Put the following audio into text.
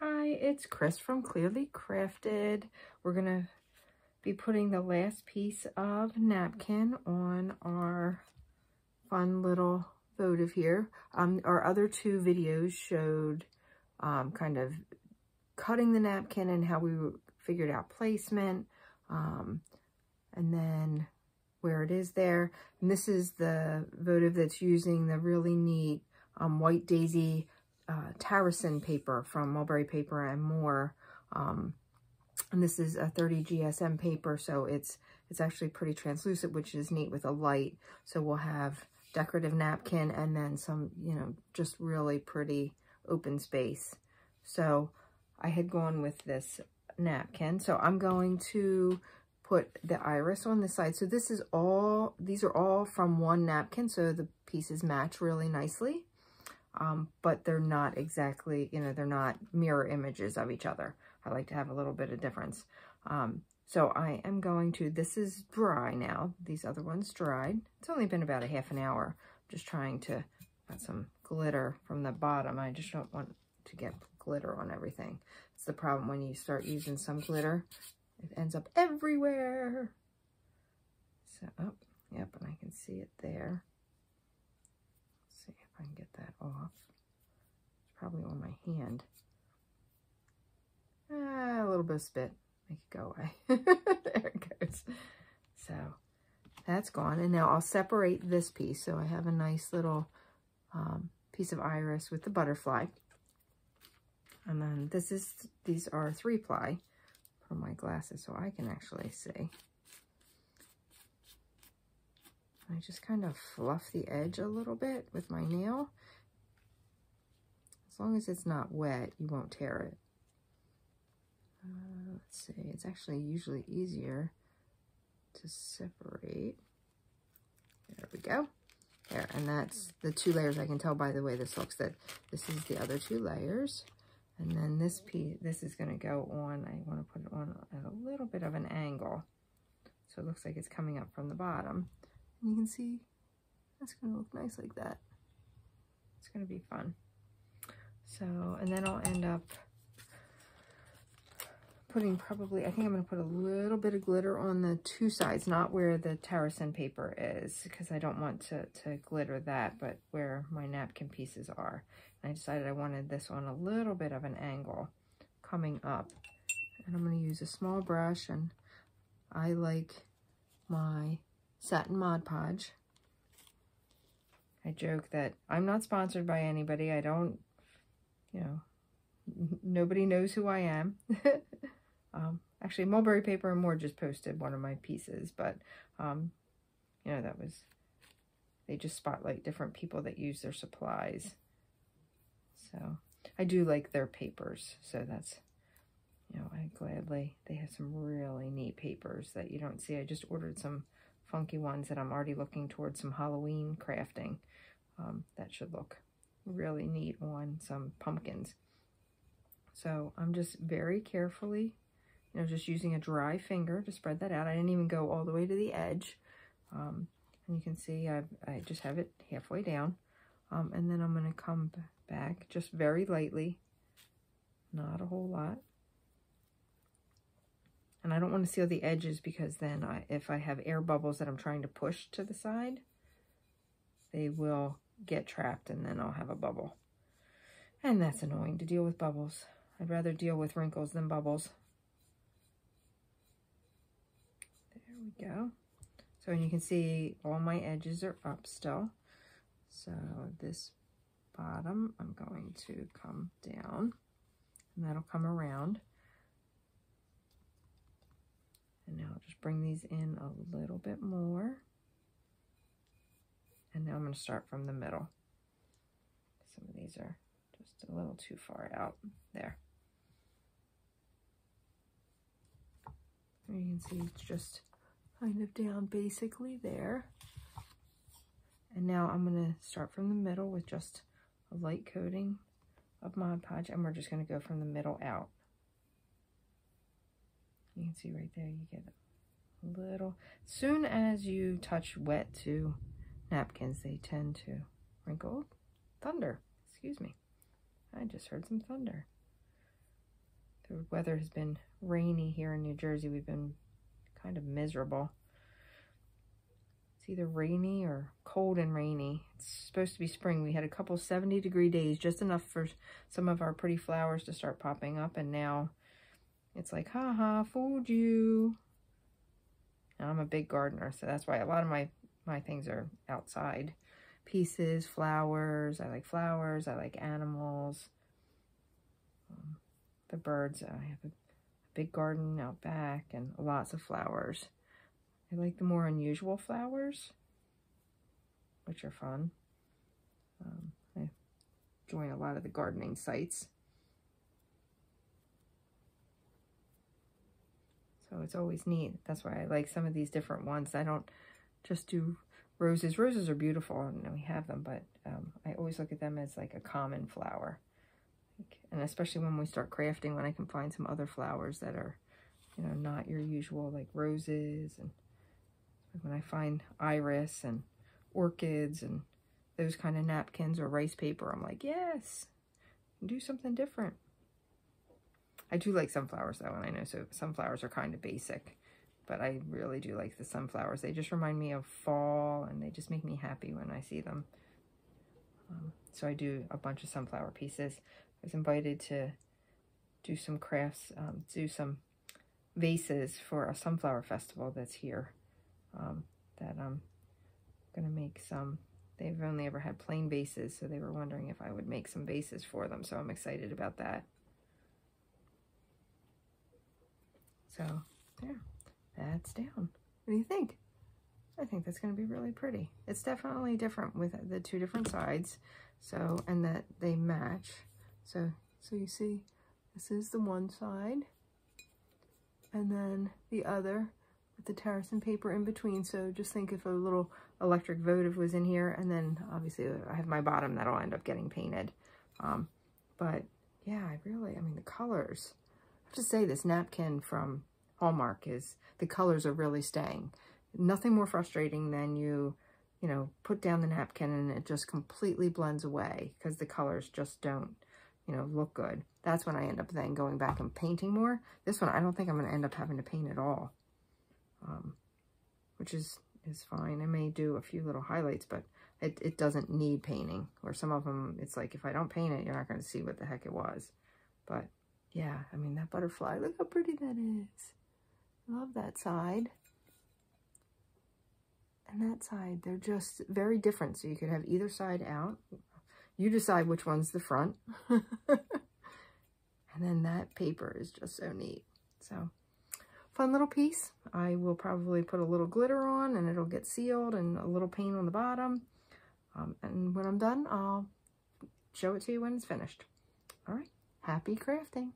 Hi, it's Chris from Klearly Krafted. We're going to be putting the last piece of napkin on our fun little votive here. Um, our other two videos showed um, kind of cutting the napkin and how we figured out placement. Um, and then where it is there. And this is the votive that's using the really neat um, White Daisy uh, paper from Mulberry Paper and More. Um, and this is a 30 GSM paper, so it's it's actually pretty translucent, which is neat with a light. So we'll have decorative napkin and then some, you know, just really pretty open space. So I had gone with this napkin. So I'm going to put the iris on the side. So this is all, these are all from one napkin. So the pieces match really nicely. Um, but they're not exactly, you know, they're not mirror images of each other. I like to have a little bit of difference. Um, so I am going to, this is dry now. These other ones dried. It's only been about a half an hour. I'm just trying to, got some glitter from the bottom. I just don't want to get glitter on everything. It's the problem when you start using some glitter. It ends up everywhere. So, oh, yep, and I can see it there. I can get that off. It's probably on my hand. Ah, a little bit of spit. Make it go away. there it goes. So, that's gone. And now I'll separate this piece. So I have a nice little um, piece of iris with the butterfly. And then this is, these are three ply for my glasses so I can actually see. I just kind of fluff the edge a little bit with my nail. As long as it's not wet, you won't tear it. Uh, let's see, it's actually usually easier to separate. There we go. There, and that's the two layers. I can tell by the way this looks that this is the other two layers. And then this piece, this is going to go on, I want to put it on at a little bit of an angle. So it looks like it's coming up from the bottom. And you can see that's to look nice like that. It's going to be fun. So, and then I'll end up putting probably, I think I'm going to put a little bit of glitter on the two sides, not where the Tarasin paper is, because I don't want to, to glitter that, but where my napkin pieces are. I decided I wanted this on a little bit of an angle coming up. And I'm going to use a small brush and I like my satin Mod Podge. I joke that I'm not sponsored by anybody. I don't, you know, nobody knows who I am. um, actually, Mulberry Paper and More just posted one of my pieces, but, um, you know, that was, they just spotlight different people that use their supplies. So I do like their papers. So that's, you know, I gladly, they have some really neat papers that you don't see. I just ordered some funky ones that I'm already looking towards some Halloween crafting. Um, that should look really neat on some pumpkins. So I'm just very carefully, you know, just using a dry finger to spread that out. I didn't even go all the way to the edge. Um, and you can see I've, I just have it halfway down. Um, and then I'm going to come back just very lightly, not a whole lot. And I don't want to seal the edges because then I, if I have air bubbles that I'm trying to push to the side, they will get trapped and then I'll have a bubble. And that's annoying to deal with bubbles. I'd rather deal with wrinkles than bubbles. There we go. So and you can see all my edges are up still. So this bottom, I'm going to come down and that'll come around. And now I'll just bring these in a little bit more. And now I'm going to start from the middle. Some of these are just a little too far out there. You can see it's just kind of down basically there. And now I'm going to start from the middle with just a light coating of Mod Podge, and we're just going to go from the middle out. You can see right there, you get a little, soon as you touch wet to napkins, they tend to wrinkle. Thunder, excuse me. I just heard some thunder. the weather has been rainy here in New Jersey. We've been kind of miserable. It's either rainy or cold and rainy. It's supposed to be spring. We had a couple 70 degree days, just enough for some of our pretty flowers to start popping up. And now it's like, haha, fooled you. And I'm a big gardener, so that's why a lot of my, my things are outside. Pieces, flowers. I like flowers. I like animals. Um, the birds. I have a big garden out back and lots of flowers. I like the more unusual flowers, which are fun. Um, I join a lot of the gardening sites. So it's always neat. That's why I like some of these different ones. I don't just do roses. Roses are beautiful and we have them, but um, I always look at them as like a common flower. And especially when we start crafting, when I can find some other flowers that are, you know, not your usual, like roses. And when I find iris and orchids and those kind of napkins or rice paper, I'm like, yes, do something different. I do like sunflowers though, and I know so sunflowers are kind of basic, but I really do like the sunflowers. They just remind me of fall, and they just make me happy when I see them. Um, so I do a bunch of sunflower pieces. I was invited to do some crafts, um, do some vases for a sunflower festival that's here. Um, that I'm going to make some. They've only ever had plain vases, so they were wondering if I would make some vases for them. So I'm excited about that. So, there. That's down. What do you think? I think that's going to be really pretty. It's definitely different with the two different sides. So, and that they match. So, so you see, this is the one side, and then the other with the terracing paper in between. So just think if a little electric votive was in here, and then obviously I have my bottom that'll end up getting painted. Um, but yeah, I really, I mean, the colors. Have to say this napkin from Hallmark is, the colors are really staying. Nothing more frustrating than you, you know, put down the napkin and it just completely blends away because the colors just don't you know, look good. That's when I end up then going back and painting more. This one, I don't think I'm going to end up having to paint at all, um, which is, is fine. I may do a few little highlights, but it, it doesn't need painting. Or some of them, it's like, if I don't paint it, you're not going to see what the heck it was. But, yeah, I mean, that butterfly, look how pretty that is. Love that side. And that side, they're just very different. So you could have either side out. You decide which one's the front. and then that paper is just so neat. So, fun little piece. I will probably put a little glitter on and it'll get sealed and a little paint on the bottom. Um, and when I'm done, I'll show it to you when it's finished. All right. Happy crafting.